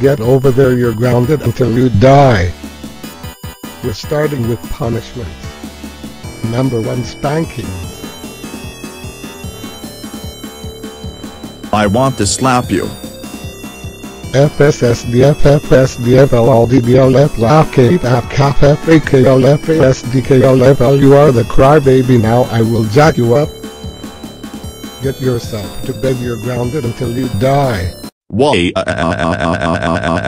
get over there you're grounded until you die. We're starting with punishments. Number 1 spankings. I want to slap you. FSSDF FSDF LLDDLF LAK APCAF FAKLF you are the crybaby now I will jack you up. Get yourself to bed you're grounded until you die. Why? I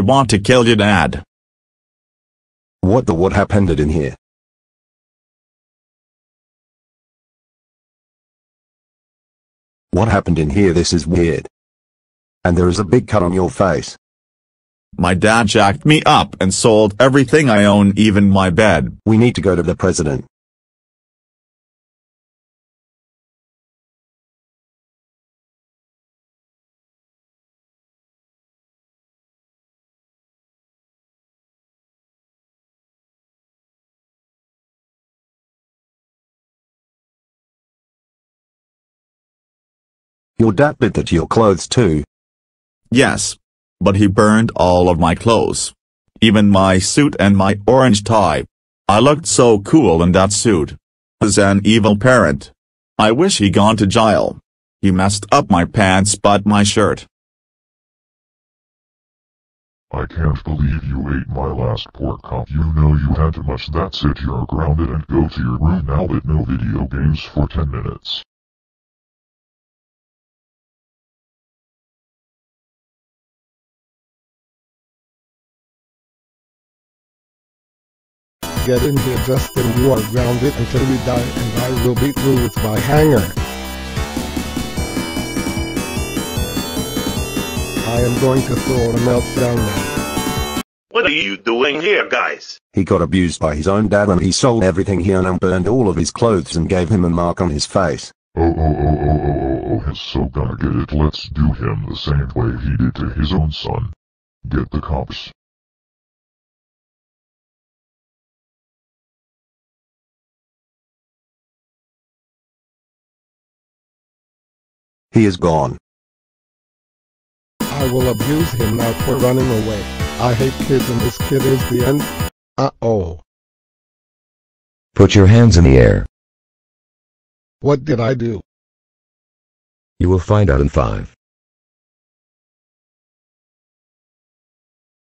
want to kill your dad. What the what happened in here? What happened in here this is weird. And there is a big cut on your face. My dad jacked me up and sold everything I own even my bed. We need to go to the president. Your dad bit that your clothes too. Yes. But he burned all of my clothes. Even my suit and my orange tie. I looked so cool in that suit. As an evil parent. I wish he gone to jail. He messed up my pants but my shirt. I can't believe you ate my last pork chop. You know you had too much. That's it. You're grounded and go to your room now but no video games for 10 minutes. Get in here Justin you are grounded until you die and I will beat you with my hanger. I am going to throw a meltdown now. What are you doing here, guys? He got abused by his own dad and he sold everything he owned and burned all of his clothes and gave him a mark on his face. Oh, oh oh oh oh oh oh oh he's so gonna get it. Let's do him the same way he did to his own son. Get the cops. He is gone. I will abuse him now for running away. I hate kids and this kid is the end. Uh-oh. Put your hands in the air. What did I do? You will find out in 5,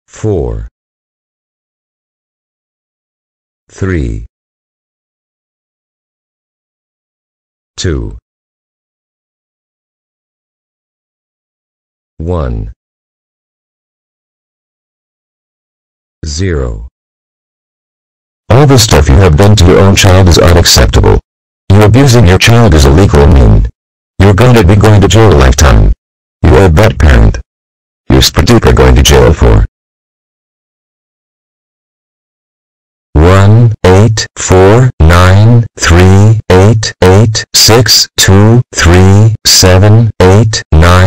4, 3, 2, 1, 0. All the stuff you have done to your own child is unacceptable. You abusing your child is illegal and mean. You're gonna be going to jail a lifetime. You are a bad parent. You're super going to jail for one eight four nine three eight eight six two three seven eight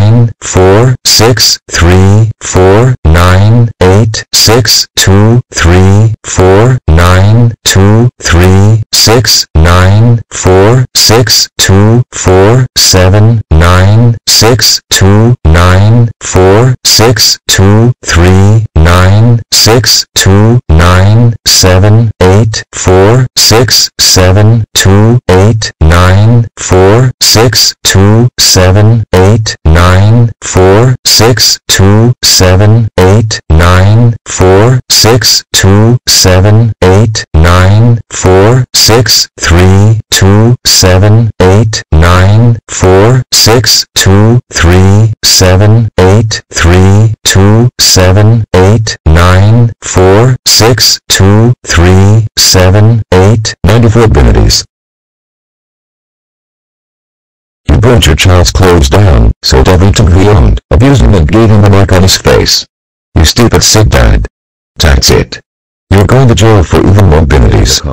nine four six three four nine eight six two three four nine two three six nine four six two four seven nine six two nine four six two three nine six two nine seven eight four six seven two eight nine four six two seven eight nine four six two seven eight nine four six two seven eight nine four six three two seven eight nine four six two three seven eight three two seven eight nine four six two three seven eight ninety four abilities. You burnt your child's clothes down, sold everything he owned, abused him and gave him a mark on his face. You stupid sick dad. That's it. You're going to jail for even more abilities.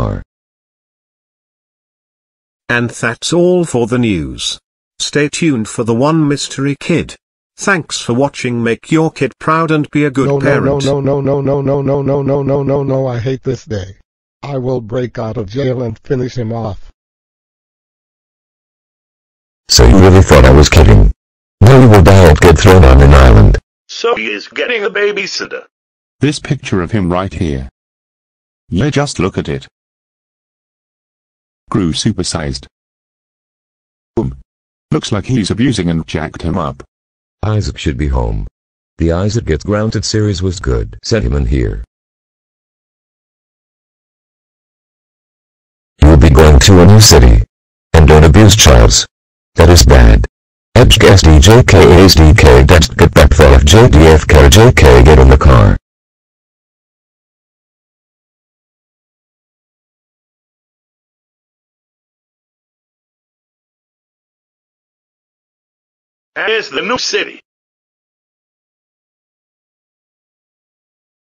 And that's all for the news. Stay tuned for the one mystery kid. Thanks for watching make your kid proud and be a good no, parent. No, no, no, no, no, no, no, no, no, no, no, no I hate this day. I will break out of jail and finish him off. So you really thought I was kidding? Now you will die and get thrown on an island. So he is getting a babysitter. This picture of him right here. Yeah, just look at it. Grew supersized. Boom. Looks like he's abusing and jacked him up. Isaac should be home. The Isaac Gets Grounded series was good. Send him in here. You'll be going to a new city. And don't abuse Charles. That is bad. EBSDJK ASDK That's get back FJDFK JK get in the car. Here's the new city.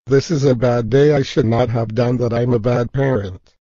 This is a bad day I should not have done that I'm a bad parent.